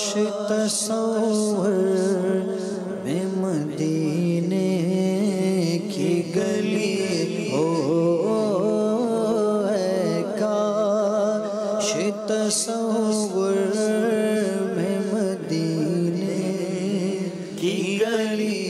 नक्श तस्वर में मदीने की गली हो काश तस्वर में मदीने की गली